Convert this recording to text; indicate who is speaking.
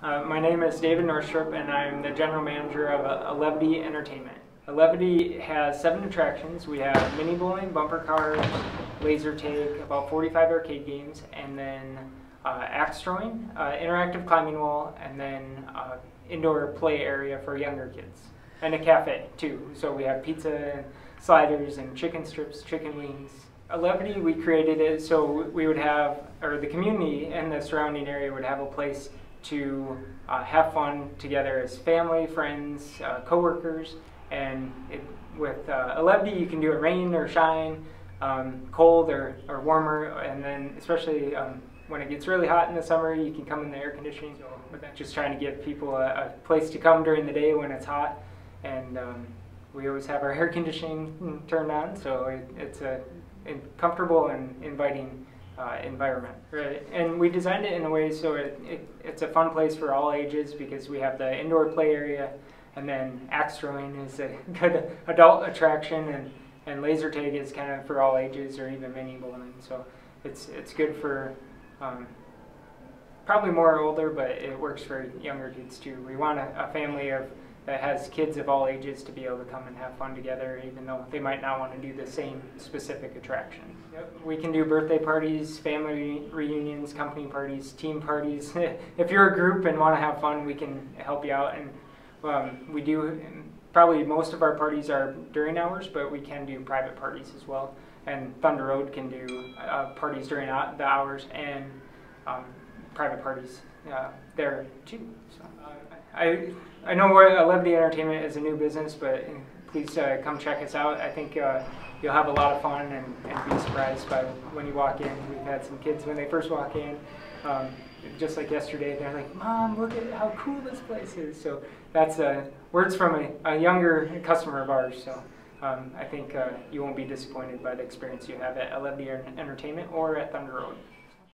Speaker 1: Uh, my name is David Norstrup, and I'm the general manager of uh, Allevity Entertainment. Allevity has seven attractions. We have mini bowling, bumper cars, laser tag, about 45 arcade games, and then uh, axe throwing, uh, interactive climbing wall, and then uh, indoor play area for younger kids, and a cafe too. So we have pizza, and sliders, and chicken strips, chicken wings. Allevity, we created it so we would have, or the community and the surrounding area would have a place to uh, have fun together as family, friends, uh, coworkers, and it, with uh, you can do it rain or shine, um, cold or, or warmer, and then especially um, when it gets really hot in the summer, you can come in the air conditioning. Just trying to give people a, a, place to come during the day when it's hot, and um, we always have our air conditioning turned on, so it, it's a comfortable and inviting uh, environment. Right. And we designed it in a way so it, it, it's a fun place for all ages because we have the indoor play area and then axe throwing is a good adult attraction and, and laser tag is kind of for all ages or even mini bowling. So it's, it's good for um, probably more older, but it works for younger kids too. We want a, a family of that has kids of all ages to be able to come and have fun together, even though they might not want to do the same specific attraction. Yep. We can do birthday parties, family reunions, company parties, team parties. if you're a group and want to have fun, we can help you out. And um, we do, probably most of our parties are during hours, but we can do private parties as well. And Thunder Road can do uh, parties during the hours and um, private parties uh, there too. So, uh, I I know we're, Allevity Entertainment is a new business, but please uh, come check us out. I think uh, you'll have a lot of fun and, and, be surprised by when you walk in. We've had some kids when they first walk in, um, just like yesterday, they're like, "Mom, look at how cool this place is." So that's uh, words from a, a, younger customer of ours. So um, I think uh, you won't be disappointed by the experience you have at Allevity Entertainment or at Thunder Road.